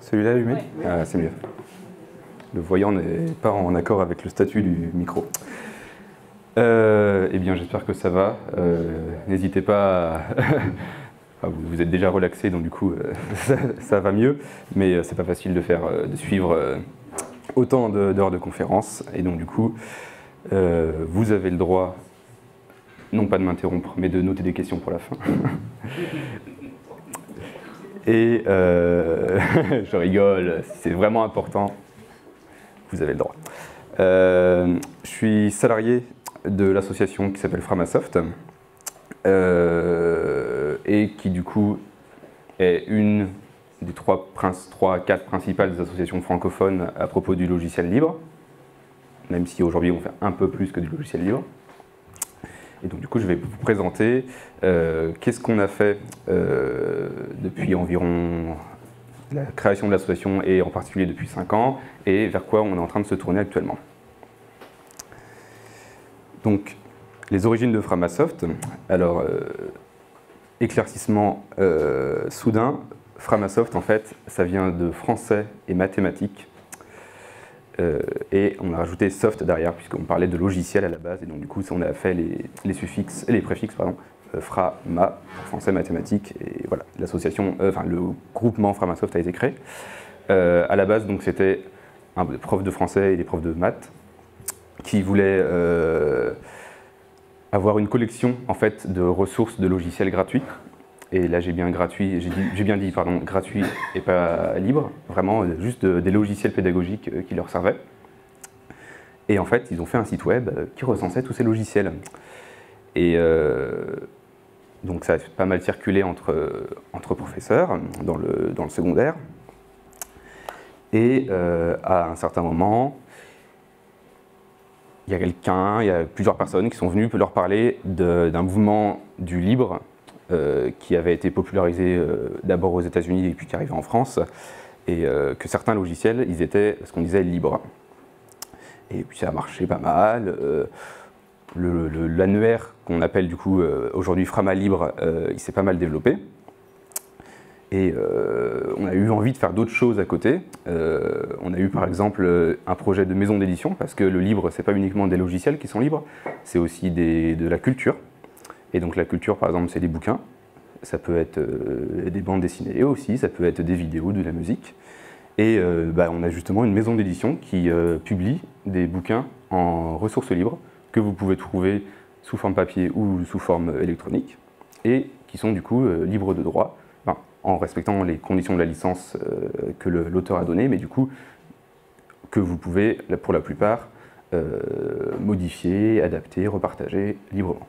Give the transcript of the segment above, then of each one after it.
Celui-là allumé Ah, c'est mieux. Le voyant n'est pas en accord avec le statut du micro. Euh, eh bien, j'espère que ça va. Euh, N'hésitez pas à... Enfin, vous, êtes déjà relaxé, donc du coup, euh, ça, ça va mieux. Mais euh, c'est pas facile de faire, de suivre euh, autant de- d'heures de, conférence. Et donc du coup, euh, vous avez le droit, non pas de m'interrompre, mais de noter des questions pour la fin. Et euh, je rigole, si c'est vraiment important, vous avez le droit. Euh, je suis salarié de l'association qui s'appelle Framasoft euh, et qui du coup est une des trois, trois, quatre principales associations francophones à propos du logiciel libre, même si aujourd'hui on fait un peu plus que du logiciel libre. Et donc du coup je vais vous présenter euh, qu'est-ce qu'on a fait euh, depuis environ la création de l'association et en particulier depuis 5 ans et vers quoi on est en train de se tourner actuellement. Donc, les origines de Framasoft. Alors, euh, éclaircissement soudain, Framasoft, en fait, ça vient de français et mathématiques. Euh, et on a rajouté soft derrière, puisqu'on parlait de logiciel à la base. Et donc, du coup, on a fait les, suffixes, les préfixes, pardon, euh, français mathématiques. Et voilà, l'association, euh, enfin, le groupement Framasoft a été créé. À la base, donc, c'était un prof de français et des profs de maths qui voulaient avoir une collection en fait de ressources de logiciels gratuits. Et là, j'ai bien gratuit, j'ai bien dit pardon, gratuit et pas libre, vraiment euh, juste de- des logiciels pédagogiques euh, qui leur servaient. Et en fait, ils ont fait un site web euh, qui recensait tous ces logiciels. Et euh, donc, ça a pas mal circulé entre, entre professeurs dans le, dans le secondaire. Et euh, à un certain moment, il y a quelqu'un, il y a plusieurs personnes qui sont venues leur parler d'un mouvement du libre euh, qui avait été popularisé euh, d'abord aux États-Unis et puis qui arrivait en France, et euh, que certains logiciels, ils étaient ce qu'on disait libres. Et puis ça a marché pas mal. euh, L'annuaire qu'on appelle du coup euh, aujourd'hui Frama Libre, euh, il s'est pas mal développé. Et euh, on a eu envie de faire d'autres choses à côté. Euh, on a eu par exemple euh, un projet de maison d'édition, parce que le libre, c'est pas uniquement des logiciels qui sont libres, c'est aussi de la culture. Et donc la culture, par exemple, c'est des bouquins, ça peut être euh, des bandes dessinées aussi, ça peut être des vidéos, de la musique. Et euh, bah, on a justement une maison d'édition qui euh, publie des bouquins en ressources libres que vous pouvez trouver sous forme papier ou sous forme électronique et qui sont du coup libres de droit, en respectant les conditions de la licence que l'auteur a données, mais du coup que vous pouvez pour la plupart modifier, adapter, repartager librement.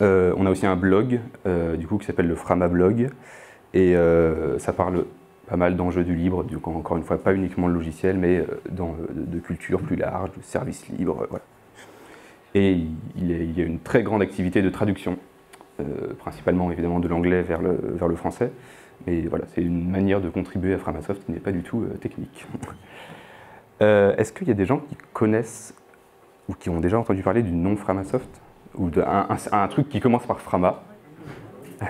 Euh, on a aussi un blog euh, du coup qui s'appelle le Frama Blog et euh, ça parle pas mal d'enjeux du libre, du encore une fois pas uniquement le logiciel mais de, culture plus large, de services libres. Et il, y a une très grande activité de traduction, principalement évidemment de l'anglais vers le, vers le français, mais voilà, c'est une manière de contribuer à Framasoft qui n'est pas du tout technique. Est-ce qu'il y a des gens qui connaissent ou qui ont déjà entendu parler du nom Framasoft? Ou un, truc qui commence par Frama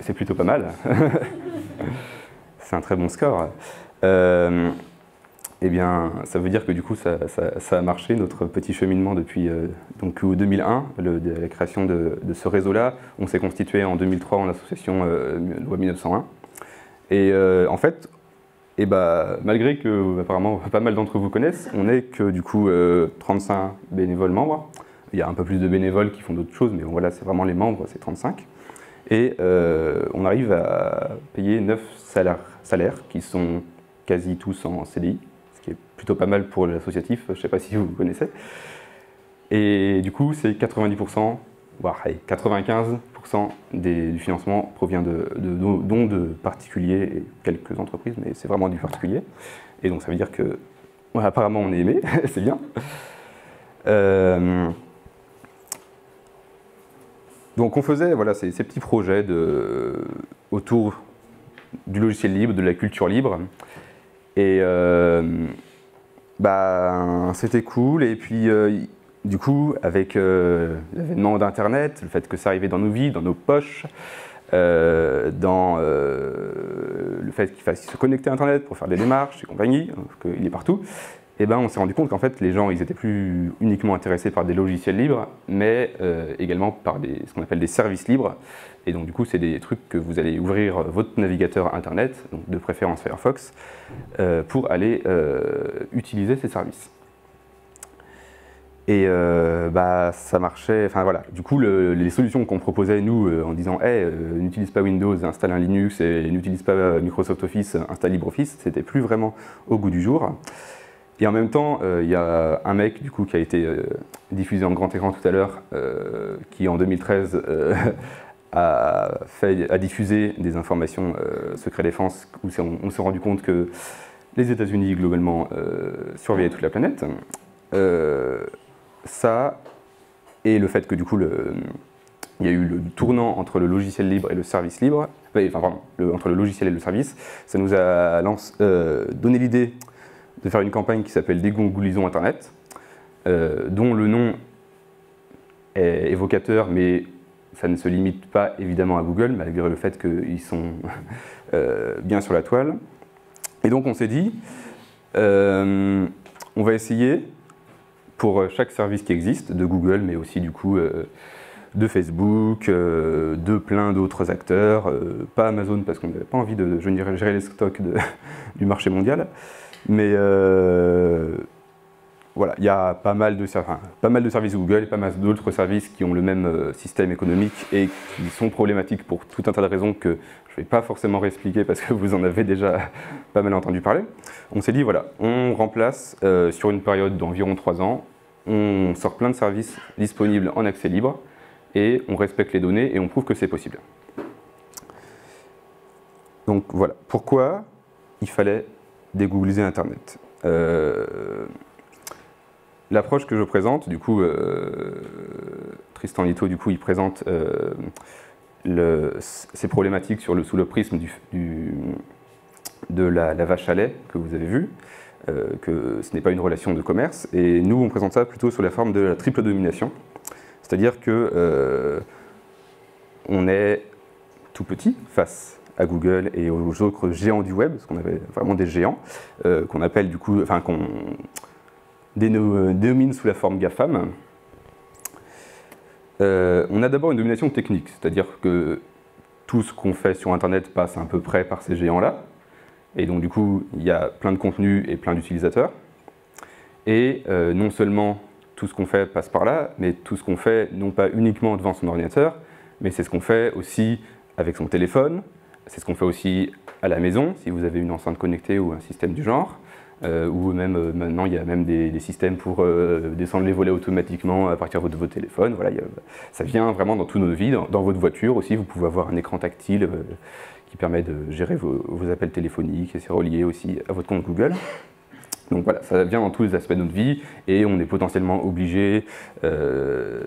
C'est plutôt pas mal. C'est un très bon score. Euh, eh bien, ça veut dire que du coup, ça, a marché, notre petit cheminement depuis euh, donc, au 2001, le- de la création de, ce réseau-là. On s'est constitué en 2003 en association euh, loi 1901. Et euh, en fait, eh ben, malgré que apparemment pas mal d'entre vous connaissent, on n'est que du coup euh, 35 bénévoles membres. Il y a un peu plus de bénévoles qui font d'autres choses, mais bon, voilà, c'est vraiment les membres, c'est 35. Et euh, on arrive à payer 9 salaires, qui sont quasi tous en CDI, ce qui est plutôt pas mal pour l'associatif, je ne sais pas si vous connaissez. Et du coup, c'est 90%, voire allez, 95% des- du financement provient de, dons de particuliers et quelques entreprises, mais c'est vraiment du particulier. Et donc ça veut dire que, apparemment, on est aimé, c'est bien. Euh, donc on faisait voilà, ces, petits projets autour du logiciel libre, de la culture libre. Et euh, bah, c'était cool. Et puis euh, du coup, avec euh, l'avènement d'Internet, le fait que ça arrivait dans nos vies, dans nos poches, dans le fait qu'il fasse se connecter à Internet pour faire des démarches et compagnie, qu'il est partout, eh ben, on s'est rendu compte qu'en fait, les gens, ils étaient plus uniquement intéressés par des logiciels libres, mais également par des, ce qu'on appelle des services libres. Et donc, du coup, c'est des trucs que vous allez ouvrir votre navigateur Internet, donc de préférence Firefox, pour aller utiliser ces services. Et euh, bah, ça marchait, enfin voilà. Du coup, les solutions qu'on proposait, nous, euh, en disant hey, euh, n'utilise pas Windows, installe un Linux, et n'utilise pas Microsoft Office, installe LibreOffice, c'était plus vraiment au goût du jour. Et en même temps, il y a un mec du coup, qui a été diffusé en grand écran tout à l'heure, qui en 2013 a, diffusé des informations secret défense, où on, s'est rendu compte que les États-Unis, globalement, surveillaient toute la planète. Ça et le fait que du coup il y a eu le tournant entre le logiciel libre et le service libre, enfin pardon, entre le logiciel et le service, ça nous a euh, donné l'idée de faire une campagne qui s'appelle Dégongoulison Internet, euh, dont le nom est évocateur, mais ça ne se limite pas évidemment à Google, malgré le fait qu'ils sont euh, bien sur la toile. Et donc on s'est dit, on va essayer pour euh, chaque service qui existe, de Google, mais aussi du coup euh, de Facebook, euh, de plein d'autres acteurs, pas Amazon parce qu'on n'avait pas envie de gérer les stocks du marché mondial, mais voilà, il y a pas mal, de, services Google et pas mal d'autres services qui ont le même système économique et qui sont problématiques pour tout un tas de raisons que je ne vais pas forcément réexpliquer parce que vous en avez déjà pas mal entendu parler. On s'est dit, voilà, on remplace sur une période d'environ 3 ans, on sort plein de services disponibles en accès libre et on respecte les données et on prouve que c'est possible. Donc voilà, pourquoi il fallait dégoogliser Internet euh, L'approche que je présente, du coup, euh, Tristan Lito, du coup, il présente euh, ces problématiques sous le prisme de la, vache à lait que vous avez vu. Euh, que ce n'est pas une relation de commerce. Et nous, on présente ça plutôt sous la forme de la triple domination. C'est-à-dire que on est tout petit face à Google et aux autres géants du web, parce qu'on avait vraiment des géants, euh, qu'on appelle du coup, enfin qu'on dénomine sous la forme GAFAM. on a d'abord une domination technique, c'est-à-dire que tout ce qu'on fait sur Internet passe à peu près par ces géants-là. Et donc du coup, il y a plein de contenus et plein d'utilisateurs. Et euh, non seulement tout ce qu'on fait passe par là, mais tout ce qu'on fait, non pas uniquement devant son ordinateur, mais c'est ce qu'on fait aussi avec son téléphone, c'est ce qu'on fait aussi à la maison, si vous avez une enceinte connectée ou un système du genre, euh, ou même euh, maintenant il y a même des, systèmes pour descendre les volets automatiquement à partir de votre téléphone. Voilà, ça vient vraiment dans toutes nos vies, dans, dans, votre voiture aussi, vous pouvez avoir un écran tactile qui permet de gérer vos, appels téléphoniques et c'est relié aussi à votre compte Google. Donc voilà, ça vient dans tous les aspects de notre vie et on est potentiellement obligé euh,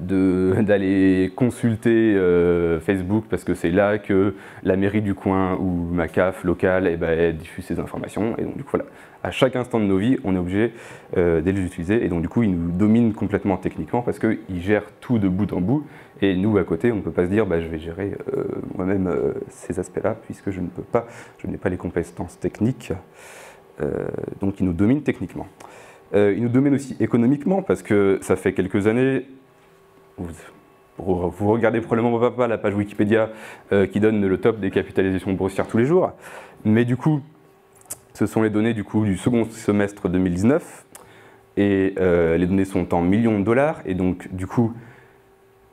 d'aller consulter euh, Facebook parce que c'est là que la mairie du coin ou ma CAF locale eh ben, diffuse ces informations. Et donc du coup voilà, à chaque instant de nos vies, on est obligé euh, de les utiliser et donc du coup ils nous dominent complètement techniquement parce qu'ils gèrent tout de bout en bout et nous à côté on ne peut pas se dire bah, je vais gérer moi-même ces aspects-là puisque je ne peux pas, je n'ai pas les compétences techniques. Euh, donc il nous domine techniquement. Euh, il nous domine aussi économiquement parce que ça fait quelques années, vous, regardez probablement pas la page Wikipédia euh, qui donne le top des capitalisations boursières tous les jours, mais du coup, ce sont les données du, coup, du second semestre 2019 et les données sont en millions de dollars et donc du coup,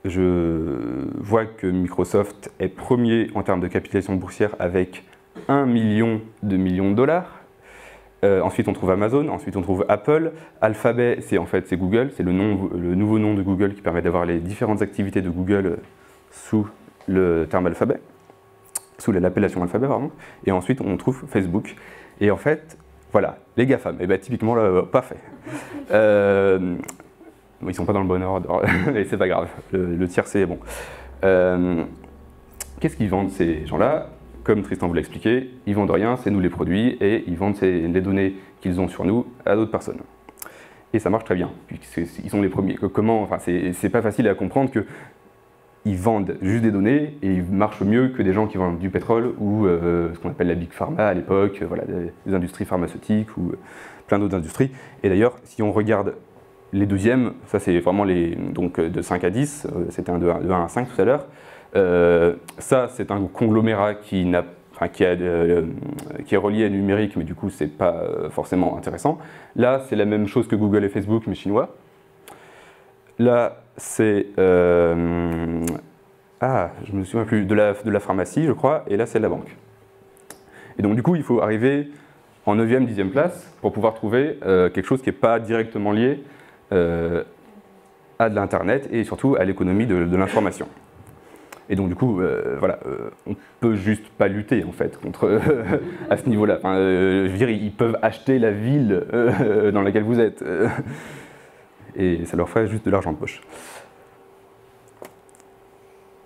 je vois que Microsoft est premier en termes de capitalisation boursière avec 1 million de millions de dollars. Euh, ensuite, on trouve Amazon, ensuite on trouve Apple. Alphabet, c'est en fait Google, c'est le, le nouveau nom de Google qui permet d'avoir les différentes activités de Google sous le terme alphabet, sous l'appellation alphabet, pardon. Et ensuite, on trouve Facebook. Et en fait, voilà, les GAFAM, et eh bien typiquement, là, pas fait. Euh, ils sont pas dans le bon ordre, mais c'est pas grave, le, le tiers c'est bon. Euh, qu'est-ce qu'ils vendent ces gens-là? Comme Tristan vous l'a expliqué, ils vendent rien, c'est nous les produits, et ils vendent les données qu'ils ont sur nous à d'autres personnes. Et ça marche très bien, puisqu'ils sont les premiers. Comment, enfin, c'est pas facile à comprendre que ils vendent juste des données et ils marchent mieux que des gens qui vendent du pétrole ou euh, ce qu'on appelle la big pharma à l'époque, voilà, des, industries pharmaceutiques ou plein d'autres industries. Et d'ailleurs, si on regarde les deuxièmes, ça c'est vraiment les, donc de 5 à 10, c'était un de 1 à 5 tout à l'heure, ça c'est un conglomérat qui n'a qui, est relié à numérique, mais du coup, c'est pas forcément intéressant. Là, c'est la même chose que Google et Facebook, mais chinois. Là, c'est. Euh, ah, je me souviens plus, de la, pharmacie, je crois, et là, c'est la banque. Et donc, du coup, il faut arriver en 9e, 10e place pour pouvoir trouver euh, quelque chose qui n'est pas directement lié euh, à de l'Internet et surtout à l'économie de, l'information. Et donc, du coup, voilà, on peut juste pas lutter, en fait, contre, à ce niveau-là. Enfin, je veux dire, ils peuvent acheter la ville dans laquelle vous êtes et ça leur ferait juste de l'argent de poche.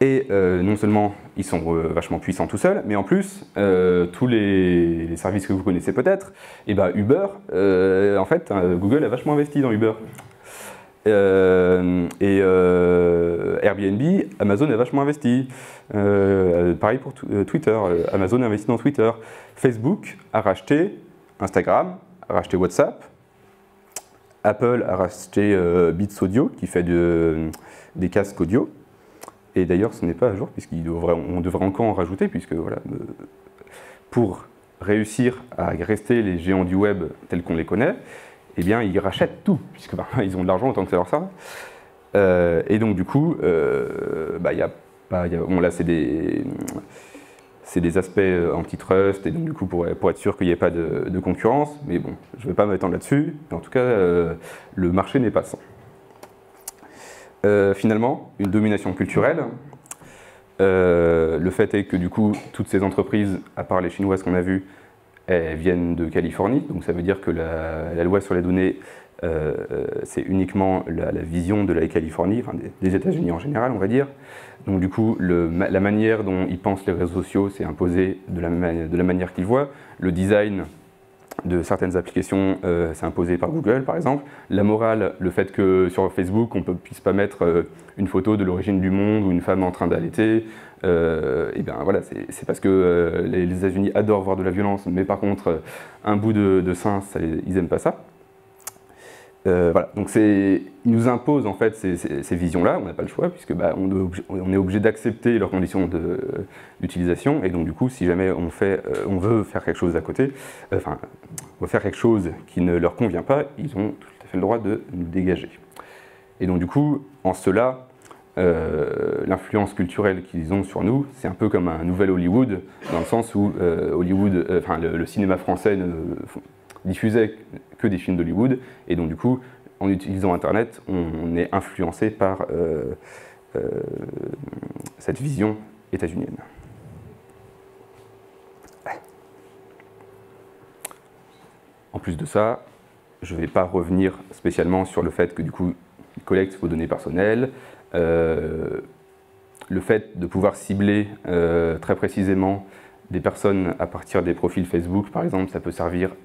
Et euh, non seulement ils sont euh, vachement puissants tout seuls, mais en plus, euh, tous les, services que vous connaissez peut-être, et eh ben Uber, en fait, hein, Google a vachement investi dans Uber. Et Airbnb, Amazon a vachement investi. pareil pour Twitter, Amazon a investi dans Twitter. Facebook a racheté Instagram, a racheté WhatsApp, Apple a racheté euh, Beats Audio, qui fait des casques audio. Et d'ailleurs, ce n'est pas à jour, puisqu'on devrait, encore en rajouter, puisque voilà, euh, pour réussir à rester les géants du web tels qu'on les connaît, eh bien, ils rachètent tout, puisque bah, ils ont de l'argent autant que ça. Euh, et donc, du coup, bah, y a, bah, là, c'est des des aspects euh, antitrust, et donc du coup pour, être sûr qu'il n'y ait pas de, concurrence, mais bon, je ne vais pas m'étendre là-dessus, en tout cas, euh, le marché n'est pas. Euh, finalement, une domination culturelle. le fait est que du coup, toutes ces entreprises, à part les chinoises qu'on a vues, elles viennent de Californie, donc ça veut dire que la, loi sur les données, c'est uniquement la, vision de la Californie, des États-Unis en général, on va dire. Donc du coup, la manière dont ils pensent les réseaux sociaux, c'est imposé de la, de la manière qu'ils voient. Le design de certaines applications, euh, c'est imposé par Google, par exemple. La morale, le fait que sur Facebook, on ne puisse pas mettre euh, une photo de l'origine du monde ou une femme en train d'allaiter, euh, et bien voilà, c'est parce que les, États-Unis adorent voir de la violence, mais par contre, un bout de, de sein, ils n'aiment pas ça. Euh, voilà, donc ils nous imposent en fait ces, visions-là, on n'a pas le choix, puisque bah, on, est obligé d'accepter leurs conditions d'utilisation, et donc du coup, si jamais on, fait, euh, on veut faire quelque chose à côté, euh, enfin, on faire quelque chose qui ne leur convient pas, ils ont tout à fait le droit de nous dégager. Et donc du coup, en cela, l'influence culturelle qu'ils ont sur nous, c'est un peu comme un nouvel Hollywood, dans le sens où Hollywood, enfin le, cinéma français ne, diffusait que des films d'Hollywood, et donc du coup, en utilisant Internet, on, est influencé par euh, euh, cette vision états-unienne. En plus de ça, je ne vais pas revenir spécialement sur le fait que du coup, ils collectent vos données personnelles, euh, le fait de pouvoir cibler très précisément des personnes à partir des profils Facebook, par exemple, ça peut servir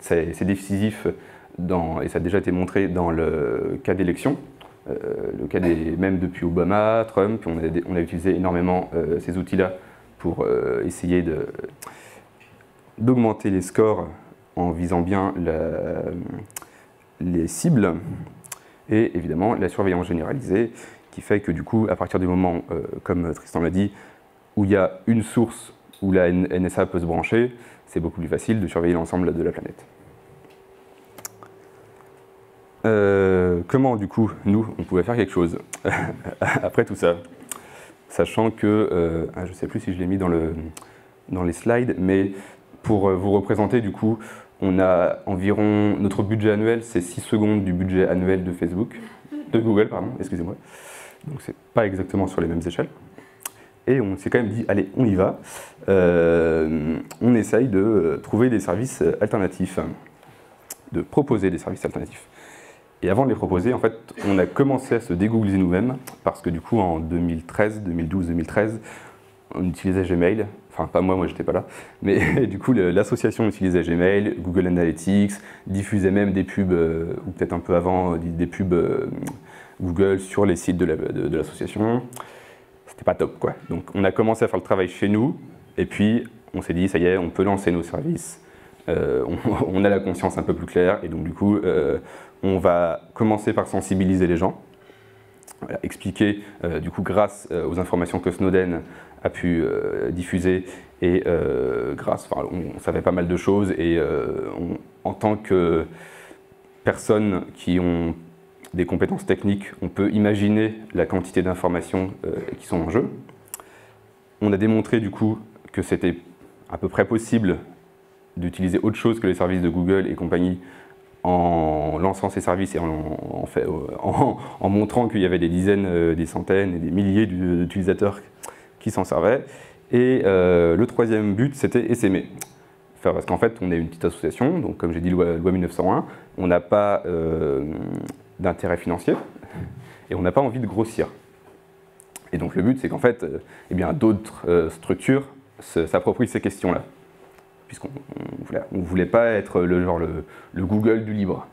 c'est décisif et ça a déjà été montré dans le cas d'élection, euh, le cas des, même depuis Obama, Trump, on a, on a utilisé énormément euh, ces outils-là pour euh, essayer d'augmenter les scores en visant bien les cibles et évidemment la surveillance généralisée qui fait que du coup, à partir du moment, comme Tristan l'a dit, où il y a une source où la NSA peut se brancher, c'est beaucoup plus facile de surveiller l'ensemble de la planète. Euh, comment, du coup, nous, on pouvait faire quelque chose après tout ça? Sachant que, euh, ah, je ne sais plus si je l'ai mis dans, le, dans les slides, mais pour euh, vous représenter, du coup, on a environ, notre budget annuel, c'est 6 secondes du budget annuel de Facebook, de Google, pardon, excusez-moi. Donc c'est pas exactement sur les mêmes échelles et on s'est quand même dit, allez, on y va. Euh, on essaye de euh, trouver des services alternatifs, de proposer des services alternatifs. Et avant de les proposer, en fait, on a commencé à se dégoogliser nous-mêmes, parce que du coup, en 2013, 2012, 2013, on utilisait Gmail. Enfin, pas moi, moi j'étais pas là. Mais du coup, l'association utilisait Gmail, Google Analytics, diffusait même des pubs, euh, ou peut-être un peu avant, des pubs Google sur les sites de l'association. c'était pas top. Quoi. Donc on a commencé à faire le travail chez nous, et puis on s'est dit, ça y est, on peut lancer nos services. Euh, on, a la conscience un peu plus claire, et donc du coup, euh, on va commencer par sensibiliser les gens, expliquer, euh, du coup, grâce aux informations que Snowden a pu diffuser, et grâce, enfin, on, savait pas mal de choses, et en tant que personnes qui ont des compétences techniques, on peut imaginer la quantité d'informations qui sont en jeu. On a démontré du coup que c'était à peu près possible d'utiliser autre chose que les services de Google et compagnie en lançant ces services et en, en, montrant qu'il y avait des dizaines, euh, des centaines et des milliers d'utilisateurs qui s'en servaient. Et euh, le troisième but, c'était essaimer. Parce qu'en fait, on est une petite association, donc comme j'ai dit, loi, loi 1901, on n'a pas euh, d'intérêt financier et on n'a pas envie de grossir. Et donc le but, c'est qu'en fait, eh bien, d'autres structures s'approprient ces questions-là puisqu'on ne voulait pas être le, genre le, Google du libre.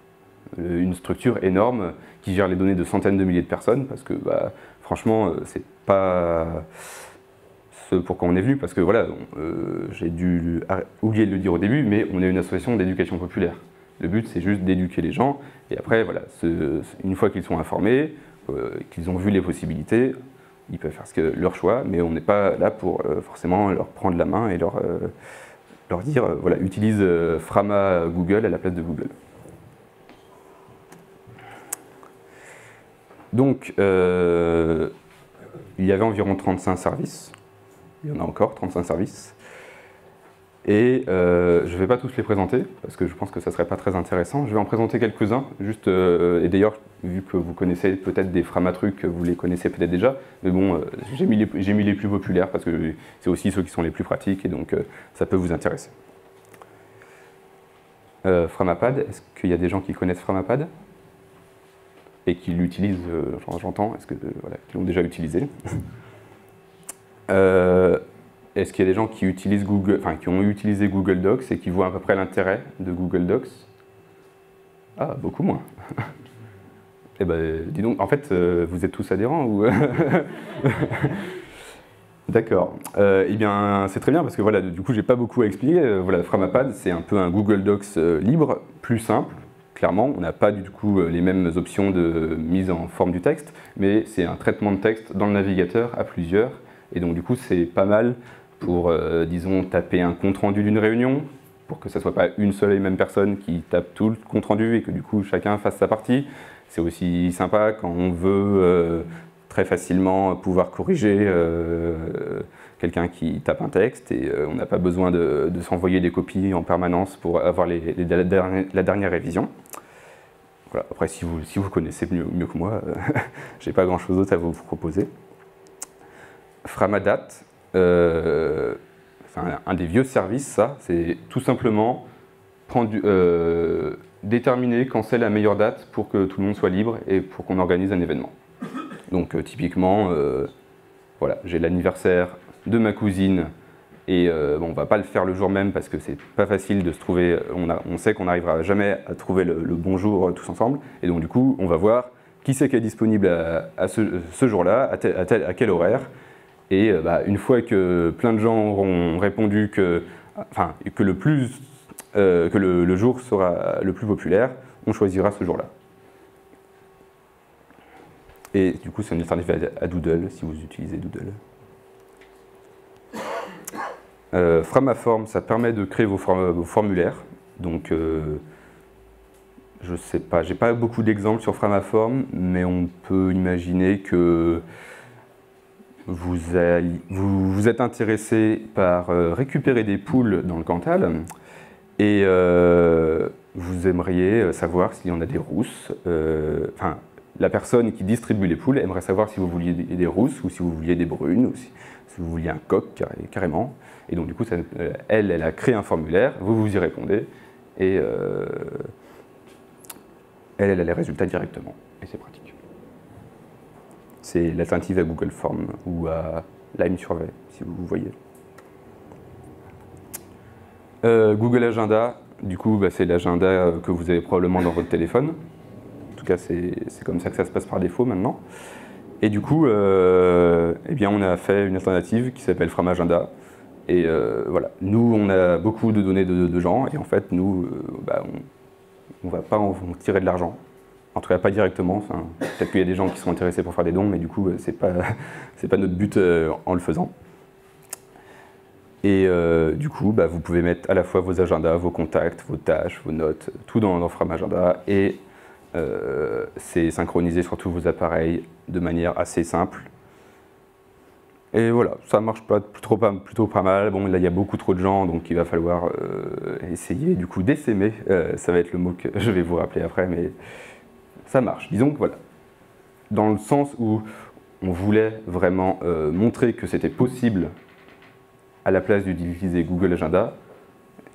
Euh, une structure énorme qui gère les données de centaines de milliers de personnes, parce que bah, franchement, euh, c'est pas ce pourquoi on est venu, parce que voilà, euh, j'ai dû oublier de le dire au début, mais on est une association d'éducation populaire. Le but, c'est juste d'éduquer les gens, et après, voilà, une fois qu'ils sont informés, qu'ils ont vu les possibilités, ils peuvent faire ce que, leur choix, mais on n'est pas là pour forcément leur prendre la main et leur leur dire, euh, voilà, utilise euh, Frama Google à la place de Google. Donc, euh, il y avait environ 35 services. Il y en a encore, 35 services. Et euh, je ne vais pas tous les présenter, parce que je pense que ça ne serait pas très intéressant. Je vais en présenter quelques-uns, juste, euh, et d'ailleurs, vu que vous connaissez peut-être des Framatrucs, vous les connaissez peut-être déjà, mais bon, euh, j'ai mis, mis, les plus populaires, parce que c'est aussi ceux qui sont les plus pratiques, et donc ça peut vous intéresser. Framapad, est-ce qu'il y a des gens qui connaissent Framapad? Et qui l'utilisent, j'entends, est-ce que, voilà, qui l'ont déjà utilisé? Est-ce qu'il y a des gens qui, utilisent Google, enfin, qui ont utilisé Google Docs et qui voient à peu près l'intérêt de Google Docs? Ah, beaucoup moins. eh ben, dis donc, en fait, euh, vous êtes tous adhérents ou D'accord. Euh, eh bien, c'est très bien parce que voilà, du coup, j'ai pas beaucoup à expliquer. Euh, voilà, Framapad, c'est un peu un Google Docs libre, plus simple. Clairement, on n'a pas du coup les mêmes options de mise en forme du texte, mais c'est un traitement de texte dans le navigateur à plusieurs. Et donc, du coup, c'est pas mal pour, euh, disons, taper un compte-rendu d'une réunion, pour que ce ne soit pas une seule et même personne qui tape tout le compte-rendu et que du coup chacun fasse sa partie. C'est aussi sympa quand on veut euh, très facilement pouvoir corriger euh, quelqu'un qui tape un texte et on n'a pas besoin de, s'envoyer des copies en permanence pour avoir les, la, dernière, révision. Voilà. Après, si vous, si vous connaissez mieux, mieux que moi, j'ai pas grand-chose d'autre à vous proposer. Framadat, euh, un des vieux services, ça, c'est tout simplement prendre euh, déterminer quand c'est la meilleure date pour que tout le monde soit libre et pour qu'on organise un événement. Donc euh, typiquement, voilà, j'ai l'anniversaire de ma cousine et bon, on va pas le faire le jour même parce que c'est pas facile de se trouver, on, on sait qu'on n'arrivera jamais à trouver le, bon jour tous ensemble et donc du coup on va voir qui c'est qui est disponible à, ce, jour-là, à quel horaire et euh, bah, une fois que plein de gens auront répondu que, enfin, que, le, plus, euh, que le, jour sera le plus populaire, on choisira ce jour-là. Et du coup, c'est une alternative à Doodle si vous utilisez Doodle. Euh, Framaform, ça permet de créer vos, formulaires. Donc, je sais pas, j'ai pas beaucoup d'exemples sur Framaform, mais on peut imaginer que vous, vous, êtes intéressé par euh, récupérer des poules dans le Cantal et euh, vous aimeriez euh, savoir s'il y en a des rousses. enfin, la personne qui distribue les poules aimerait savoir si vous vouliez des, rousses ou si vous vouliez des brunes ou si, vous vouliez un coq carrément. Et donc du coup, elle, elle a créé un formulaire, vous vous y répondez et elle, elle a les résultats directement. Et c'est pratique c'est l'alternative à Google Form ou à Lime Survey, si vous voyez. Euh, Google Agenda, du coup, bah, c'est l'agenda que vous avez probablement dans votre téléphone. En tout cas, c'est comme ça que ça se passe par défaut maintenant. Et du coup, euh, eh bien, on a fait une alternative qui s'appelle Framagenda. Et voilà, nous, on a beaucoup de données de, gens, et en fait, nous, bah, on ne va pas en tirer de l'argent. En tout cas, pas directement. Peut-être qu'il y a des gens qui sont intéressés pour faire des dons, mais du coup, ce n'est pas, pas notre but en le faisant. Et euh, du coup, bah, vous pouvez mettre à la fois vos agendas, vos contacts, vos tâches, vos notes, tout dans, dans Agenda. Et euh, c'est synchronisé sur tous vos appareils de manière assez simple. Et voilà, ça marche pas, plutôt, pas, plutôt pas mal. Bon, là, il y a beaucoup trop de gens, donc il va falloir euh, essayer du coup d'essaimer. ça va être le mot que je vais vous rappeler après, mais ça marche. Disons que voilà, dans le sens où on voulait vraiment montrer que c'était possible à la place d'utiliser Google Agenda,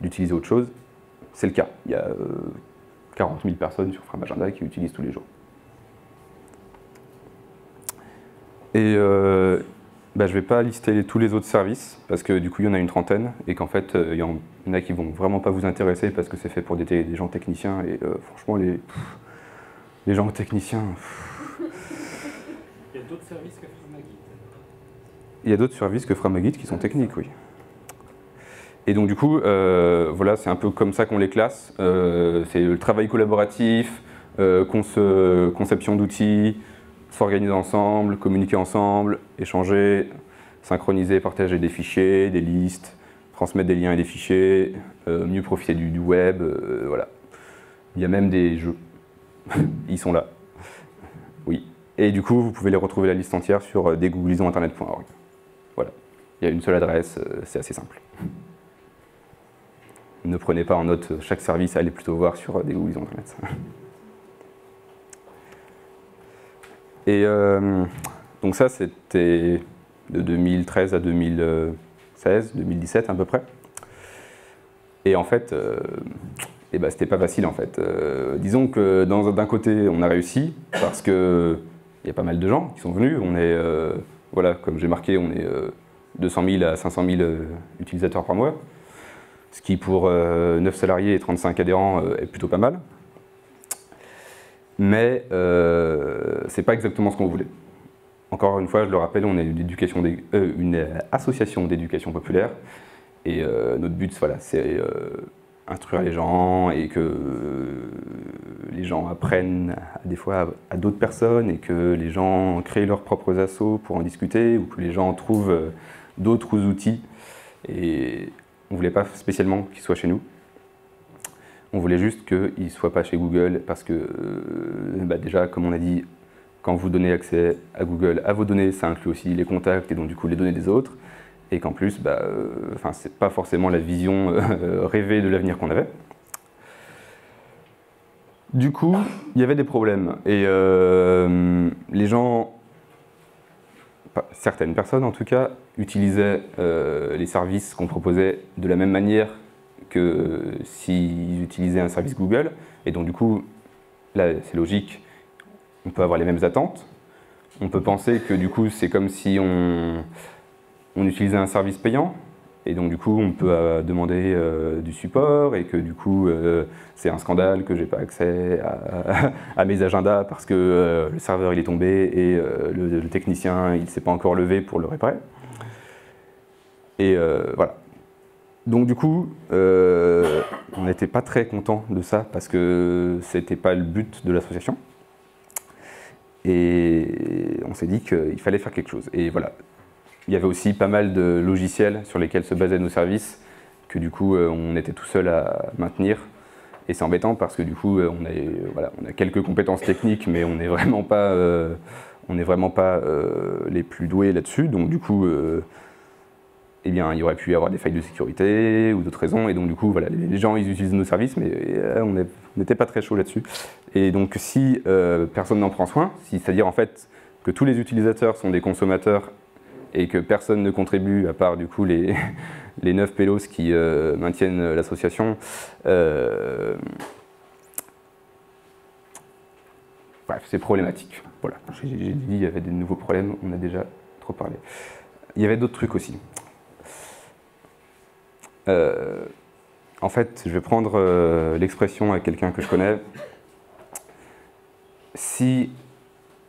d'utiliser autre chose, c'est le cas. Il y a 40 euh, 000 personnes sur Frame Agenda qui l'utilisent tous les jours. Et euh, bah, je ne vais pas lister tous les autres services, parce que du coup il y en a une trentaine, et qu'en fait euh, il y en a qui vont vraiment pas vous intéresser parce que c'est fait pour des, gens techniciens, et franchement les, les gens techniciens... Il y a d'autres services que il y a d'autres services que Framagit qui sont techniques, oui. Et donc du coup, euh, voilà, c'est un peu comme ça qu'on les classe. Euh, c'est le travail collaboratif, euh, conception d'outils, s'organiser ensemble, communiquer ensemble, échanger, synchroniser, partager des fichiers, des listes, transmettre des liens et des fichiers, mieux profiter du, web, voilà. Il y a même des jeux. Ils sont là. Oui. Et du coup, vous pouvez les retrouver la liste entière sur dégooglizonsinternet.org. Il y a une seule adresse, euh, c'est assez simple. Ne prenez pas en note chaque service, allez plutôt voir sur des Google Internet. Et euh, donc ça, c'était de 2013 à 2016, 2017 à peu près. Et en fait, euh, eh ben, c'était pas facile en fait. disons que d'un côté, on a réussi parce qu'il y a pas mal de gens qui sont venus. On est, voilà, comme j'ai marqué, on est 200 000 à 500 000 euh, utilisateurs par mois, ce qui pour 9 euh, salariés et 35 adhérents euh, est plutôt pas mal. Mais euh, c'est pas exactement ce qu'on voulait. Encore une fois, je le rappelle, on est une, une association d'éducation populaire et notre but, voilà, c'est instruire les gens et que les gens apprennent des fois à, d'autres personnes et que les gens créent leurs propres assos pour en discuter ou que les gens trouvent d'autres outils. Et on ne voulait pas spécialement qu'ils soient chez nous. On voulait juste qu'ils ne soient pas chez Google parce que, euh, bah déjà, comme on a dit, quand vous donnez accès à Google à vos données, ça inclut aussi les contacts et donc du coup les données des autres. Et qu'en plus, bah, euh, enfin, c'est pas forcément la vision euh, rêvée de l'avenir qu'on avait. Du coup, il y avait des problèmes. Et les gens certaines personnes en tout cas, utilisaient euh, les services qu'on proposait de la même manière que s'ils utilisaient un service Google. Et donc du coup, là c'est logique, on peut avoir les mêmes attentes. On peut penser que du coup c'est comme si on, on utilisait un service payant, et donc du coup, on peut euh, demander euh, du support et que du coup, euh, c'est un scandale que j'ai pas accès à, mes agendas parce que le serveur il est tombé et le, technicien il s'est pas encore levé pour le réparer. Et voilà. Donc du coup, on n'était pas très content de ça parce que c'était pas le but de l'association. Et on s'est dit qu'il fallait faire quelque chose. Et voilà, il y avait aussi pas mal de logiciels sur lesquels se basaient nos services, que du coup euh, on était tout seul à maintenir. Et c'est embêtant parce que du coup euh, on a, voilà, on a quelques compétences techniques, mais on n'est vraiment pas, euh, on vraiment pas les plus doués là-dessus. Donc du coup, eh bien, il y aurait pu y avoir des failles de sécurité ou d'autres raisons. Et donc du coup, voilà, les gens ils utilisent nos services, mais on n'était pas très chaud là-dessus. Et donc si personne n'en prend soin, si, c'est-à-dire en fait que tous les utilisateurs sont des consommateurs et que personne ne contribue à part du coup les, les 9 pélos qui euh, maintiennent l'association. Euh, bref, c'est problématique. Voilà, j'ai dit il y avait des nouveaux problèmes, on a déjà trop parlé. Il y avait d'autres trucs aussi. Euh, en fait, je vais prendre l'expression à quelqu'un que je connais. Si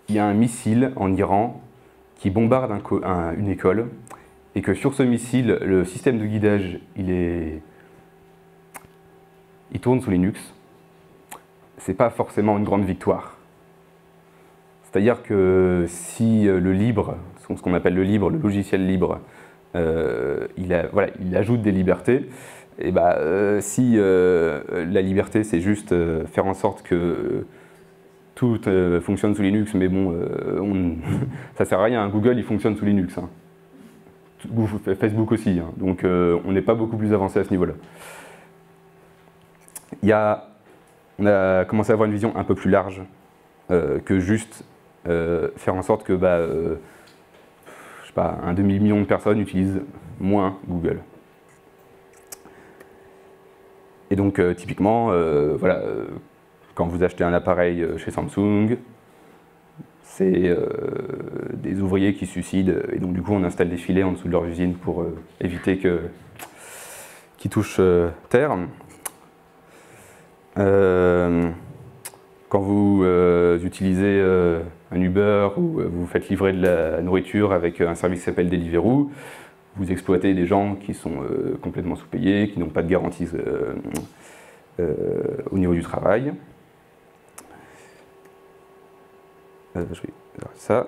il y a un missile en Iran bombarde une école et que sur ce missile, le système de guidage, il, est, il tourne sous Linux, c'est pas forcément une grande victoire. C'est-à-dire que si le libre, ce qu'on appelle le libre, le logiciel libre, euh, il, voilà, il, ajoute des libertés, et bah, euh, si euh, la liberté c'est juste faire en sorte que tout fonctionne sous Linux, mais bon, on, ça sert à rien, Google il fonctionne sous Linux. Hein. Facebook aussi, hein. donc on n'est pas beaucoup plus avancé à ce niveau-là. Il on a commencé à avoir une vision un peu plus large que juste faire en sorte que bah, un demi-million de personnes utilisent moins Google. Et donc euh, typiquement, euh, voilà, euh, quand vous achetez un appareil chez Samsung, c'est des ouvriers qui suicident et donc du coup on installe des filets en dessous de leur usine pour éviter que qu'ils touchent terre. quand vous utilisez un Uber ou euh, vous faites livrer de la nourriture avec euh, un service qui s'appelle Deliveroo, vous exploitez des gens qui sont euh, complètement sous-payés, qui n'ont pas de garantie au niveau du travail. Ça.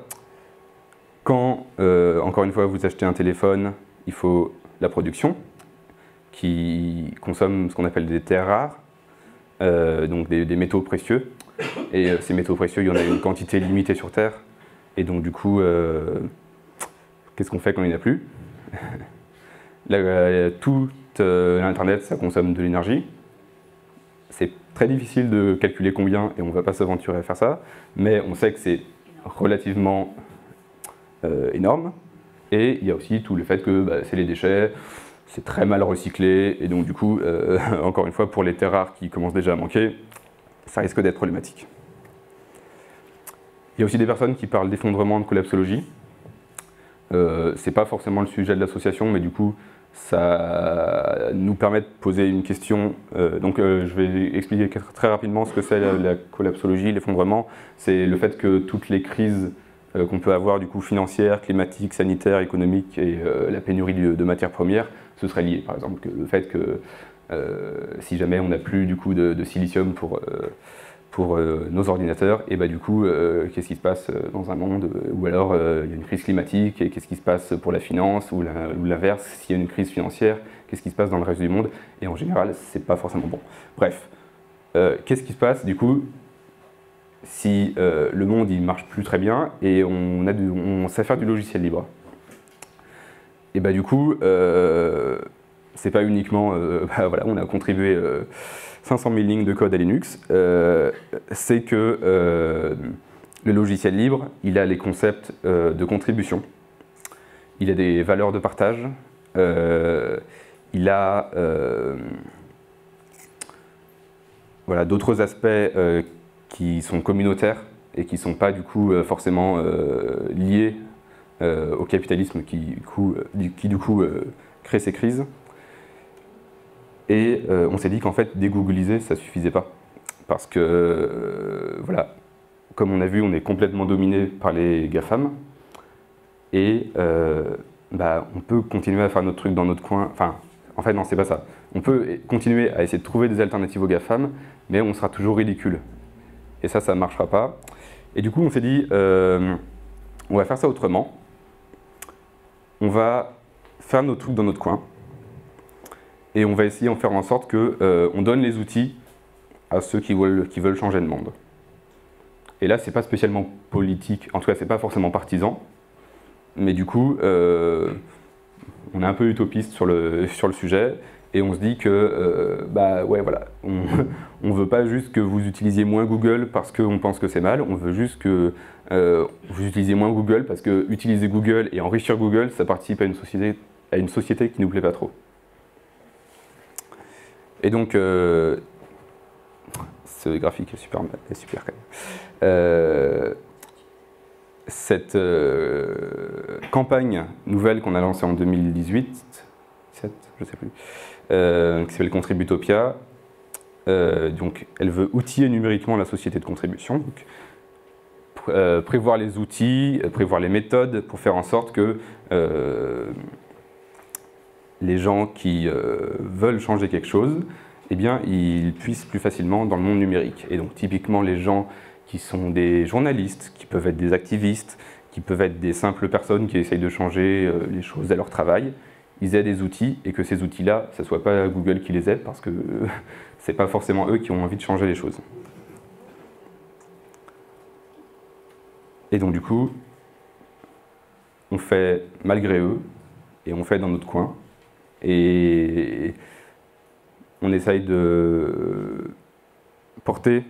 Quand, encore une fois, vous achetez un téléphone, il faut la production, qui consomme ce qu'on appelle des terres rares, donc des métaux précieux. Et euh, ces métaux précieux, il y en a une quantité limitée sur Terre. Et donc du coup, euh, qu'est-ce qu'on fait quand il n'y en a plus? Tout euh, l'Internet, ça consomme de l'énergie. Très difficile de calculer combien et on ne va pas s'aventurer à faire ça, mais on sait que c'est relativement énorme. Et il y a aussi tout le fait que bah, c'est les déchets, c'est très mal recyclé, et donc du coup, encore une fois, pour les terres rares qui commencent déjà à manquer, ça risque d'être problématique. Il y a aussi des personnes qui parlent d'effondrement de collapsologie. Euh, Ce n'est pas forcément le sujet de l'association, mais du coup, ça nous permet de poser une question. Euh, donc, euh, je vais expliquer très rapidement ce que c'est la, collapsologie, l'effondrement. C'est le fait que toutes les crises euh, qu'on peut avoir, du coup, financières, climatiques, sanitaires, économiques et la pénurie de, matières premières, ce serait lié. Par exemple, que le fait que si jamais on n'a plus du coup de silicium pour pour euh, nos ordinateurs, et bah, du coup, euh, qu'est-ce qui se passe euh, dans un monde où alors il y a une crise climatique, et qu'est-ce qui se passe pour la finance, ou l'inverse, s'il y a une crise financière, qu'est-ce qui se passe dans le reste du monde, et en général, c'est pas forcément bon. Bref, qu'est-ce qui se passe du coup si le monde il marche plus très bien et on, a on sait faire du logiciel libre? Et bah du coup, c'est pas uniquement, bah, voilà, on a contribué 500 000 lignes de code à Linux, euh, c'est que euh, le logiciel libre, il a les concepts euh, de contribution, il a des valeurs de partage, il a voilà, d'autres aspects qui sont communautaires et qui ne sont pas du coup forcément liés au capitalisme qui, qui du coup crée ces crises. Et euh, on s'est dit qu'en fait, dégoogliser, ça suffisait pas. Parce que, euh, voilà, comme on a vu, on est complètement dominé par les GAFAM. Et euh, bah, on peut continuer à faire notre truc dans notre coin. Enfin, en fait, non, c'est pas ça. On peut continuer à essayer de trouver des alternatives aux GAFAM, mais on sera toujours ridicule. Et ça, ça ne marchera pas. Et du coup, on s'est dit, on va faire ça autrement. On va faire nos trucs dans notre coin et on va essayer de faire en sorte qu'on euh, donne les outils à ceux qui veulent, changer le monde. Et là, c'est pas spécialement politique, en tout cas, c'est pas forcément partisan, mais du coup, euh, on est un peu utopiste sur le, sujet, et on se dit que, euh, bah ouais, voilà, on ne veut pas juste que vous utilisiez moins Google parce qu'on pense que c'est mal, on veut juste que vous utilisiez moins Google parce que utiliser Google et enrichir Google, ça participe à une société, à une société qui nous plaît pas trop. Et donc, euh, ce graphique est super, est super quand même. Euh, cette euh, campagne nouvelle qu'on a lancée en 2018, 7, je sais plus, qui s'appelle Contributopia, donc elle veut outiller numériquement la société de contribution. prévoir les outils, prévoir les méthodes pour faire en sorte que les gens qui veulent changer quelque chose, eh bien, ils puissent plus facilement dans le monde numérique. Et donc typiquement les gens qui sont des journalistes, qui peuvent être des activistes, qui peuvent être des simples personnes qui essayent de changer euh, les choses à leur travail, ils aient des outils et que ces outils-là, ce ne soit pas Google qui les aide parce que ce n'est pas forcément eux qui ont envie de changer les choses. Et donc du coup, on fait malgré eux et on fait dans notre coin. Et on essaye de porter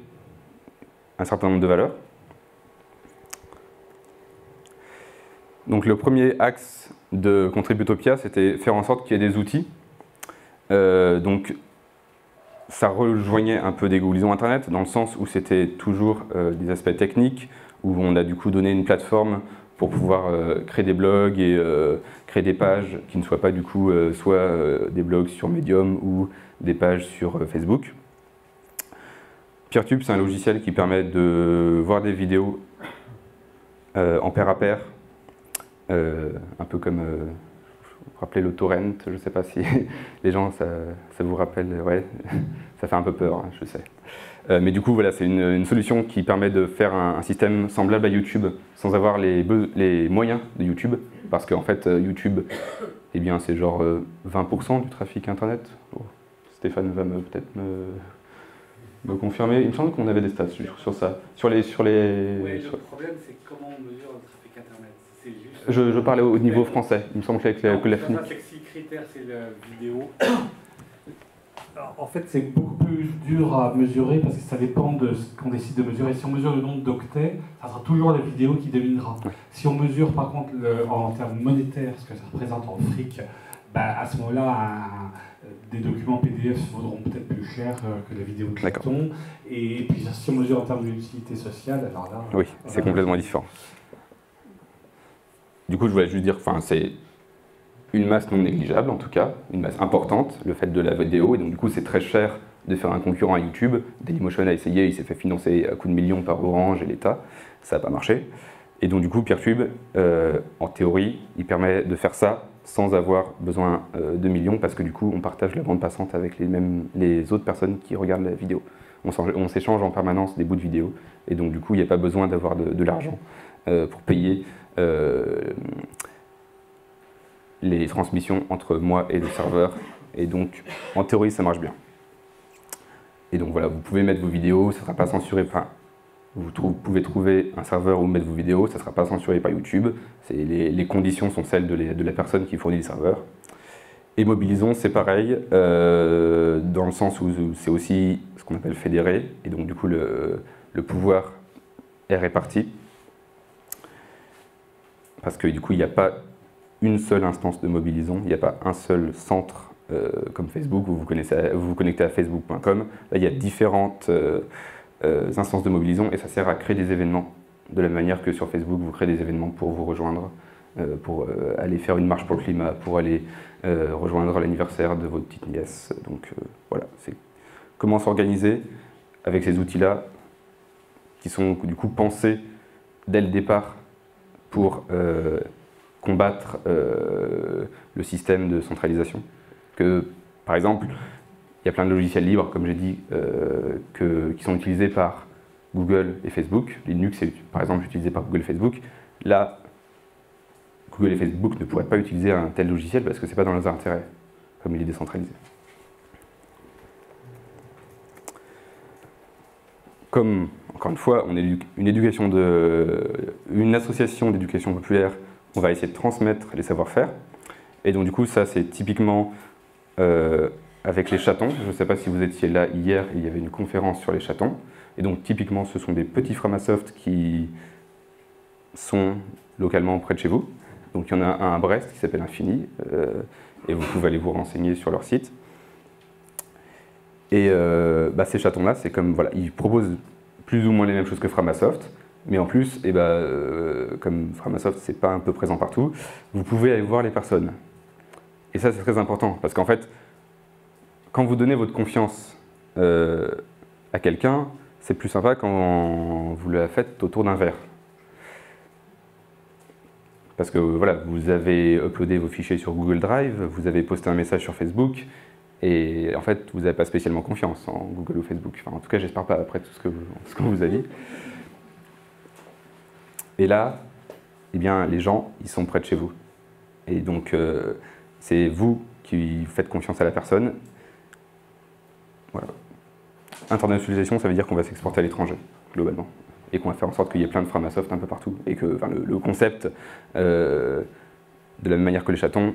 un certain nombre de valeurs. Donc le premier axe de Contributopia, c'était faire en sorte qu'il y ait des outils. Euh, donc ça rejoignait un peu des Googlisons Internet, dans le sens où c'était toujours euh, des aspects techniques, où on a du coup donné une plateforme pour pouvoir euh, créer des blogs et créer des pages qui ne soient pas du coup soit des blogs sur Medium ou des pages sur Facebook. PeerTube, c'est un logiciel qui permet de voir des vidéos euh, en pair à pair, euh, un peu comme, euh, vous vous rappelez le torrent, je ne sais pas si les gens, ça, vous rappelle, ouais, ça fait un peu peur, hein, je sais. Mais du coup, voilà, c'est une, solution qui permet de faire un, système semblable à YouTube sans avoir les, les moyens de YouTube, parce qu'en fait, YouTube, eh bien, c'est genre 20% du trafic Internet. Stéphane va peut-être me me confirmer. Il me semble qu'on avait des stats sur, ça. Sur les, sur les, oui, le problème, c'est comment on mesure le trafic Internet. Juste... Je, je, parlais au niveau français. Il me semble que, non, que la FNIC... C'est la vidéo. En fait, c'est beaucoup plus dur à mesurer parce que ça dépend de ce qu'on décide de mesurer. Si on mesure le nombre d'octets, ça sera toujours la vidéo qui dominera. Si on mesure par contre le, en termes monétaires ce que ça représente en fric, bah, à ce moment-là, des documents PDF vaudront peut-être plus cher euh, que la vidéo de Python. Et, puis, si on mesure en termes d'utilité sociale, alors là. Oui, c'est complètement différent. Du coup, je voulais juste dire, enfin, c'est une masse non négligeable en tout cas, une masse importante, le fait de la vidéo, et donc du coup, c'est très cher de faire un concurrent à YouTube. Dailymotion a essayé, il s'est fait financer à coups de millions par Orange et l'État, ça n'a pas marché. Et donc du coup, PeerTube, euh, en théorie, il permet de faire ça sans avoir besoin euh, de millions parce que du coup on partage la bande passante avec les, mêmes, les autres personnes qui regardent la vidéo. On s'échange en permanence des bouts de vidéo et donc du coup il n'y a pas besoin d'avoir de, l'argent euh, pour payer les transmissions entre moi et le serveur et donc en théorie ça marche bien. Et donc voilà, vous pouvez mettre vos vidéos, ça ne sera pas censuré, enfin vous, pouvez trouver un serveur où mettre vos vidéos, ça ne sera pas censuré par YouTube. Les, conditions sont celles de, la personne qui fournit le serveur. Et Mobilisons, c'est pareil, euh, dans le sens où c'est aussi ce qu'on appelle fédéré, et donc du coup le, pouvoir est réparti. Parce que du coup, il n'y a pas une seule instance de Mobilisons, il n'y a pas un seul centre euh, comme Facebook, vous, vous vous connectez à facebook.com. Là, il y a différentes... Euh, euh, instances de mobilisation et ça sert à créer des événements de la manière que sur Facebook vous créez des événements pour vous rejoindre, pour aller faire une marche pour le climat, pour aller rejoindre l'anniversaire de votre petite nièce. Donc voilà, c'est comment s'organiser avec ces outils-là qui sont du coup pensés dès le départ pour combattre le système de centralisation. Que par exemple, il y a plein de logiciels libres, comme j'ai dit, euh, qui sont utilisés par Google et Facebook. Linux est par exemple utilisé par Google et Facebook. Là, Google et Facebook ne pourraient pas utiliser un tel logiciel parce que ce n'est pas dans leurs intérêts, comme il est décentralisé. Comme, encore une fois, on une association d'éducation populaire, on va essayer de transmettre les savoir-faire. Et donc du coup, ça c'est typiquement euh, avec les chatons. Je ne sais pas si vous étiez là hier, il y avait une conférence sur les chatons. Et donc typiquement, ce sont des petits Framasoft qui sont localement près de chez vous. Donc il y en a un à Brest qui s'appelle Infini, euh, et vous pouvez aller vous renseigner sur leur site. Et euh, bah, ces chatons-là, c'est comme, voilà, ils proposent plus ou moins les mêmes choses que Framasoft, mais en plus, eh bah, euh, comme Framasoft, c'est pas un peu présent partout, vous pouvez aller voir les personnes. Et ça, c'est très important, parce qu'en fait, quand vous donnez votre confiance euh, à quelqu'un, c'est plus sympa quand vous la faites autour d'un verre. Parce que voilà, vous avez uploadé vos fichiers sur Google Drive, vous avez posté un message sur Facebook, et en fait, vous n'avez pas spécialement confiance en Google ou Facebook. Enfin, en tout cas, j'espère pas après tout ce que ce qu'on vous dit. Et là, eh bien, les gens, ils sont près de chez vous. Et donc, euh, c'est vous qui faites confiance à la personne. Voilà. Internationalisation, ça veut dire qu'on va s'exporter à l'étranger, globalement. Et qu'on va faire en sorte qu'il y ait plein de Framasoft un peu partout. Et que le, concept, euh, de la même manière que les chatons,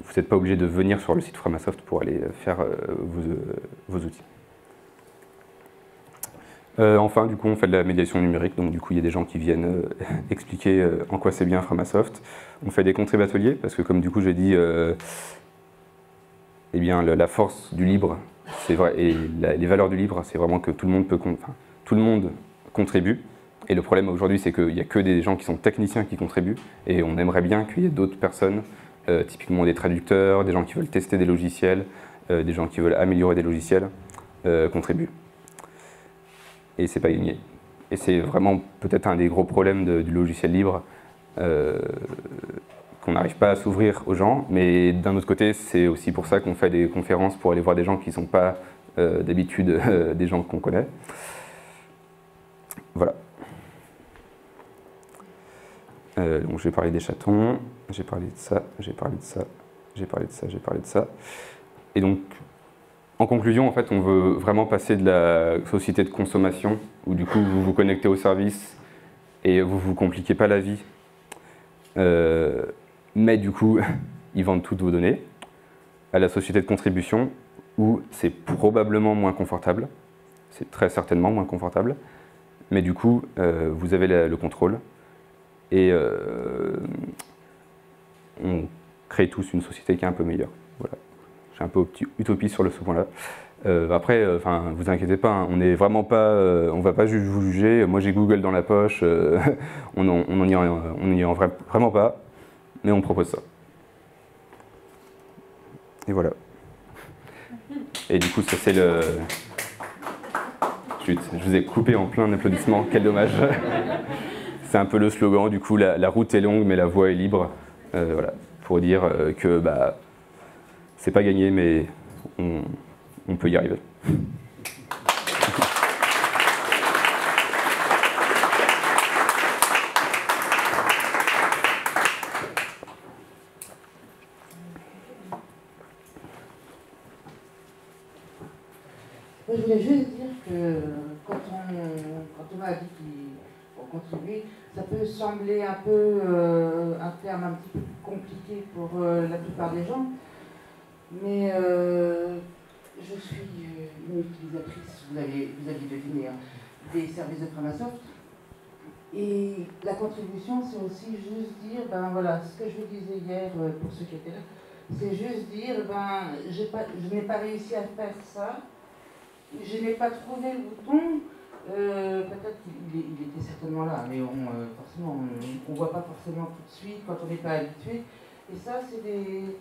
vous n'êtes pas obligé de venir sur le site Framasoft pour aller faire euh, vos, outils. Enfin, du coup, on fait de la médiation numérique, donc du coup, il y a des gens qui viennent expliquer en quoi c'est bien Framasoft. On fait des contrib ateliers, parce que comme du coup j'ai dit, eh bien, la force du libre, c'est vrai, et les valeurs du libre, c'est vraiment que tout le monde peut, enfin, contribue. Et le problème aujourd'hui, c'est qu'il n'y a que des gens qui sont techniciens qui contribuent, et on aimerait bien qu'il y ait d'autres personnes, euh, typiquement des traducteurs, des gens qui veulent tester des logiciels, euh, des gens qui veulent améliorer des logiciels, euh, contribuent. Et c'est pas gagné. Et c'est vraiment peut-être un des gros problèmes du logiciel libre qu'on n'arrive pas à s'ouvrir aux gens, mais d'un autre côté, c'est aussi pour ça qu'on fait des conférences pour aller voir des gens qui ne sont pas euh, d'habitude euh, des gens qu'on connaît. Voilà. Euh, donc j'ai parlé des chatons, j'ai parlé de ça, j'ai parlé de ça, j'ai parlé de ça, j'ai parlé de ça. Et donc, en conclusion, en fait, on veut vraiment passer de la société de consommation, où du coup vous vous connectez au service et vous ne vous compliquez pas la vie, mais du coup, ils vendent toutes vos données à la société de contribution où c'est probablement moins confortable, c'est très certainement moins confortable, mais du coup, euh, vous avez le contrôle et euh, on crée tous une société qui est un peu meilleure. Voilà. Un peu utopie sur le ce point-là. Euh, après, enfin, vous inquiétez pas, hein, on n'est vraiment pas, on va pas vous juger. Moi, j'ai Google dans la poche, on n'en y, on en vraiment pas mais on propose ça. Et voilà. Et du coup, ça c'est le... je vous ai coupé en plein applaudissement, quel dommage. c'est un peu le slogan, du coup, la, route est longue, mais la voie est libre. Euh, voilà, pour dire euh, que bah, c'est pas gagné, mais on peut y arriver. je voulais juste dire que quand on, quand on a dit qu'on contribuer, ça peut sembler un peu euh, un terme un petit peu compliqué pour euh, la plupart des gens, mais euh, je suis une utilisatrice, vous avez, vous avez deviné, hein, des services de Framasoft. Et la contribution, c'est aussi juste dire, ben voilà, ce que je vous disais hier pour ceux qui étaient là, c'est juste dire, ben, pas, je n'ai pas réussi à faire ça, je n'ai pas trouvé le bouton. Euh, peut-être qu'il était certainement là, mais on, euh, forcément, on ne voit pas forcément tout de suite quand on n'est pas habitué. Et ça, c'est des,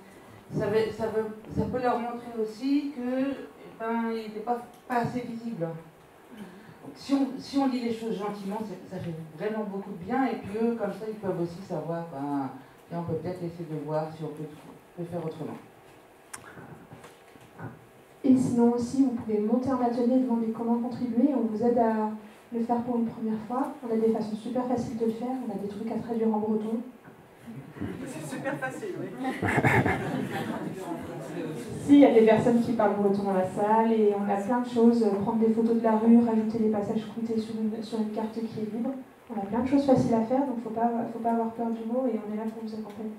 ça, peut leur montrer aussi que ben, pas, pas assez visible. Si, on, si on dit les choses gentiment, ça fait vraiment beaucoup de bien. Et puis comme ça, ils peuvent aussi savoir, ben, et peut peut-être essayer de voir si on peut, peut faire autrement. Et sinon aussi, vous pouvez monter en atelier et demander comment contribuer. On vous aide à le faire pour une première fois. On a des façons super faciles de le faire. On a des trucs à traduire en breton. C'est super facile, oui. si, il y a des personnes qui parlent breton dans la salle et on a plein de choses. Prendre des photos de la rue, rajouter des passages croûtés sur une, sur une carte qui est libre. On a plein de choses faciles à faire, donc il ne faut pas, faut pas avoir peur du mot et on est là pour vous accompagner.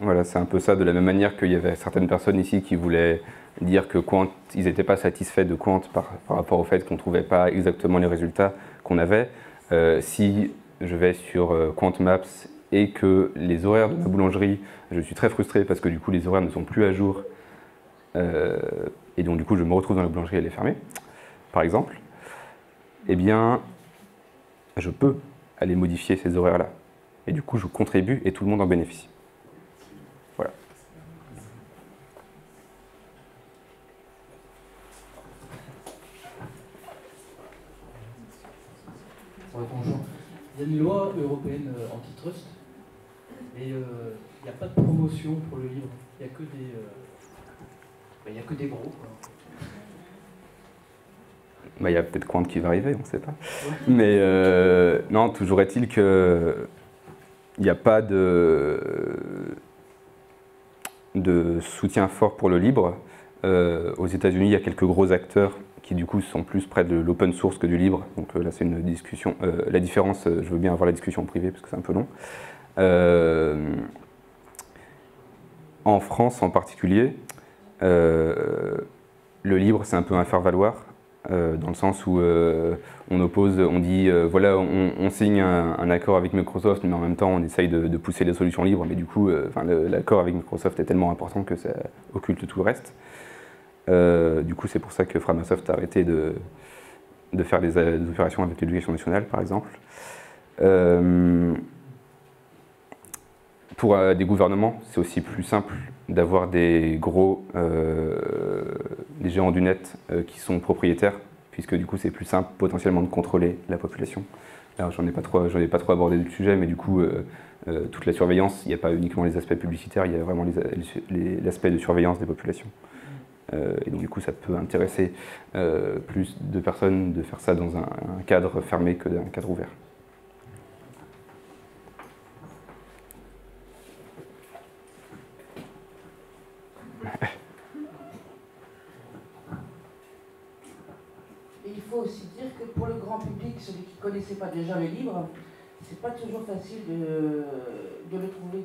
Voilà, c'est un peu ça, de la même manière qu'il y avait certaines personnes ici qui voulaient dire que Quant, ils n'étaient pas satisfaits de Quant par, rapport au fait qu'on ne trouvait pas exactement les résultats qu'on avait. Euh, si je vais sur euh, Quant Maps et que les horaires de ma boulangerie, je suis très frustré parce que du coup les horaires ne sont plus à jour euh, et donc du coup je me retrouve dans la boulangerie, elle est fermée, par exemple, eh bien je peux aller modifier ces horaires-là. Et du coup je contribue et tout le monde en bénéficie. bonjour. Il y a une loi européenne euh, antitrust, et il n'y a pas de promotion pour le livre. Il n'y a que des, ben, il y a que des gros. Quoi. Bah, il y a peut-être Quant qui va arriver, on ne sait pas. Mais euh, non, toujours est-il qu'il n'y a pas de, de soutien fort pour le libre. Euh, aux États-Unis, il y a quelques gros acteurs qui du coup sont plus près de l'open source que du libre. Donc euh, là, c'est une discussion. la différence, je veux bien avoir la discussion privée parce que c'est un peu long. en France en particulier, le libre, c'est un peu un faire-valoir. Euh, dans le sens où euh, on oppose, on dit euh, voilà, on, signe un, accord avec Microsoft, mais en même temps on essaye de, pousser les solutions libres, mais du coup, l'accord avec Microsoft est tellement important que ça occulte tout le reste. Du coup, c'est pour ça que Framasoft a arrêté de, de faire des, opérations avec l'éducation nationale, par exemple. pour des gouvernements, c'est aussi plus simple d'avoir des gros, euh, des géants du net euh, qui sont propriétaires, puisque du coup c'est plus simple potentiellement de contrôler la population. Alors j'en ai pas trop, ai pas trop abordé le sujet, mais du coup euh, toute la surveillance, il n'y a pas uniquement les aspects publicitaires, il y a vraiment l'aspect de surveillance des populations. Et donc du coup ça peut intéresser plus de personnes de faire ça dans un, cadre fermé que dans un cadre ouvert. Il faut aussi dire que pour le grand public, celui qui ne connaissait pas déjà le livre, c'est pas toujours facile de, le trouver.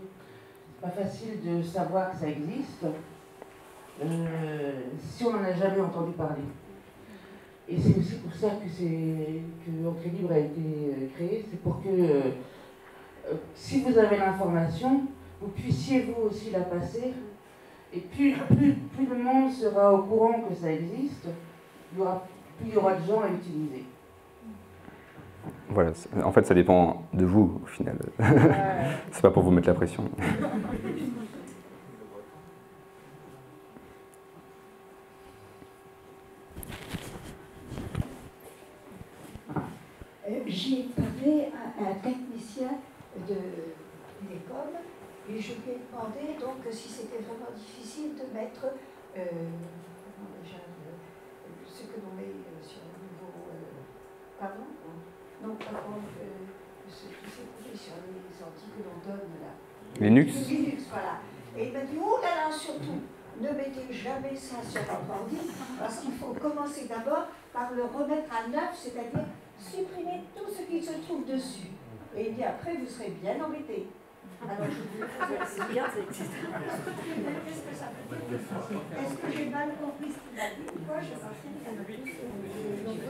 C'est pas facile de savoir que ça existe euh, si on n'en a jamais entendu parler. Et c'est aussi pour ça que, que Entrée Libre a été euh, créé, c'est pour que euh, si vous avez l'information, vous puissiez vous aussi la passer et plus, le monde sera au courant que ça existe, plus il y aura de gens à utiliser. Voilà, en fait, ça dépend de vous, au final. C'est pas pour vous mettre la pression. Euh, j'ai parlé à un technicien de l'école et je lui ai demandé donc si c'était vraiment difficile de mettre euh, déjà, ce que l'on met euh, sur le niveau. Euh, pardon Non, pardon, ce qui s'est couché sur les anti que l'on donne là. Linux Linux, voilà. Et il m'a dit, oh là là, surtout, ne mettez jamais ça sur votre ordi, parce qu'il faut commencer d'abord par le remettre à neuf, c'est-à-dire supprimer tout ce qui se trouve dessus. Et il dit, après, vous serez bien embêté.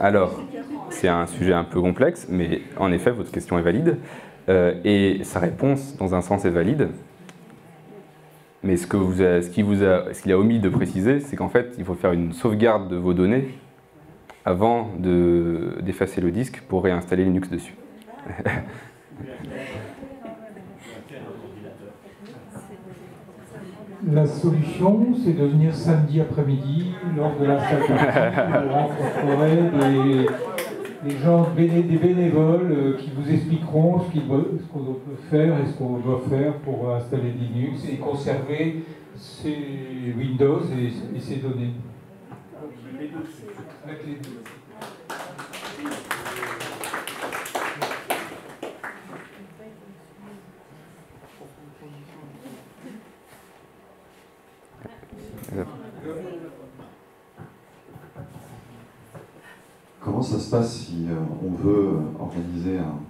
Alors, c'est un sujet un peu complexe, mais en effet, votre question est valide. Euh, et sa réponse, dans un sens, est valide. Mais ce qu'il ce qui vous a, ce qu'il a omis de préciser, c'est qu'en fait, il faut faire une sauvegarde de vos données avant d'effacer le disque pour réinstaller Linux dessus. La solution, c'est de venir samedi après-midi, lors de la salle vous rencontrerez des, gens, des bénévoles euh, qui vous expliqueront ce qu'on peut faire et ce qu'on doit faire pour installer Linux et conserver ses Windows et, ses données. Comment ça se passe si euh, on veut organiser un,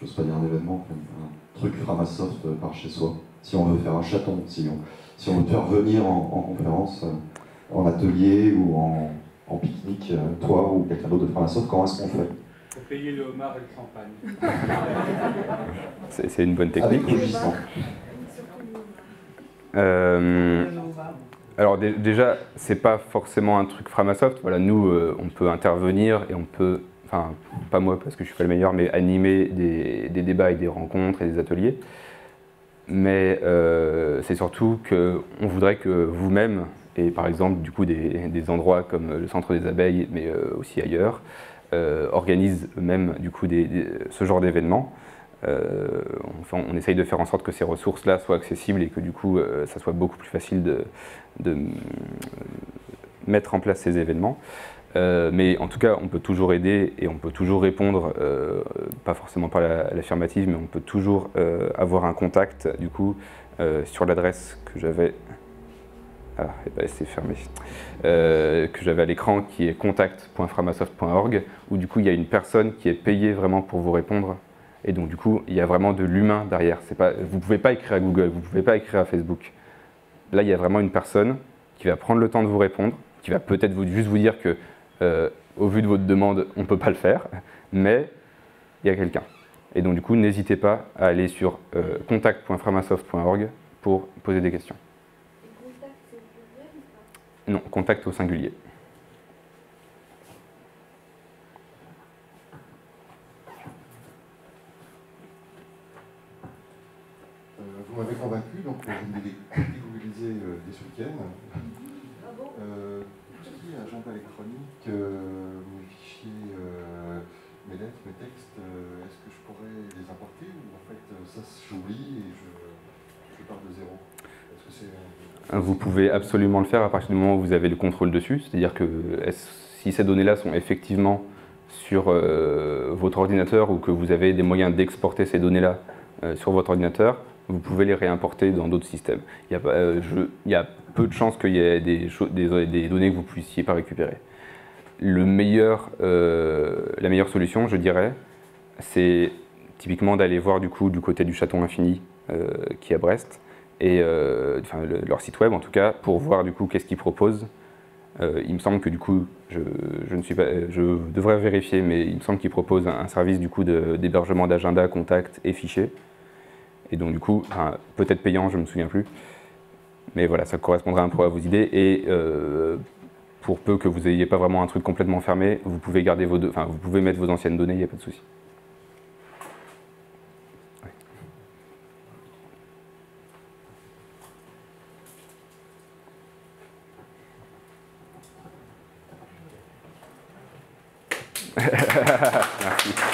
je pas dire un événement, un truc Ramasoft par chez soi? Si on veut faire un chaton, si on, si on veut faire venir en, conférence, euh, en atelier ou en, pique-nique, euh, toi ou quelqu'un d'autre de Framasoft, comment est-ce qu'on fait Faut payer le homard et le champagne. C'est une bonne technique. Alors déjà, c'est pas forcément un truc Framasoft. Voilà, nous, euh, on peut intervenir et on peut, enfin, pas moi parce que je suis pas le meilleur, mais animer des, débats et des rencontres et des ateliers. Mais euh, c'est surtout qu'on voudrait que vous-même, et par exemple du coup des, endroits comme le Centre des Abeilles, mais euh, aussi ailleurs, organisent eux-mêmes du coup ce genre d'événements euh, on essaye de faire en sorte que ces ressources-là soient accessibles et que du coup, euh, ça soit beaucoup plus facile de, euh, mettre en place ces événements. Euh, mais en tout cas, on peut toujours aider et on peut toujours répondre, euh, pas forcément par la- l'affirmative, mais on peut toujours euh, avoir un contact du coup euh, sur l'adresse que j'avais. Ah, ben, c'est fermé. Euh, que j'avais à l'écran qui est contact.framasoft.org où du coup il y a une personne qui est payée vraiment pour vous répondre et donc du coup il y a vraiment de l'humain derrière. C'est pas, vous ne pouvez pas écrire à Google, vous ne pouvez pas écrire à Facebook. Là il y a vraiment une personne qui va prendre le temps de vous répondre, qui va peut-être juste vous dire que euh, au vu de votre demande on ne peut pas le faire, mais il y a quelqu'un. Et donc du coup n'hésitez pas à aller sur euh, contact.framasoft.org pour poser des questions. Non, contact au singulier. Euh, vous m'avez convaincu, donc je vais catégoriser euh, dès ce week-end. Euh, tout ce qui est agenda électronique, euh, mes fichiers, euh, mes lettres, mes textes, euh, est-ce que je pourrais les importer ou en fait euh, ça j'oublie et je, je pars de zéro? Est-ce que c'est Vous pouvez absolument le faire à partir du moment où vous avez le contrôle dessus. C'est-à-dire que si ces données-là sont effectivement sur euh, votre ordinateur ou que vous avez des moyens d'exporter ces données-là euh, sur votre ordinateur, vous pouvez les réimporter dans d'autres systèmes. Il y, a, euh, peu de chances qu'il y ait des, données que vous ne puissiez pas récupérer. La meilleure solution, je dirais, c'est typiquement d'aller voir du coup du côté du Château Infini qui est à Brest et euh, leur site web en tout cas pour voir du coup qu'est-ce qu'ils proposent. Euh, il me semble que du coup, je, ne suis pas, euh, je devrais vérifier, mais il me semble qu'ils proposent un, service du coup d'hébergement d'agenda, contacts et fichiers. Et donc du coup, peut-être payant, je ne me souviens plus. Mais voilà, ça correspondra un peu à vos idées. Et pour peu que vous n'ayez pas vraiment un truc complètement fermé, vous pouvez garder vos, enfin, vous pouvez mettre vos anciennes données, il n'y a pas de souci. Merci.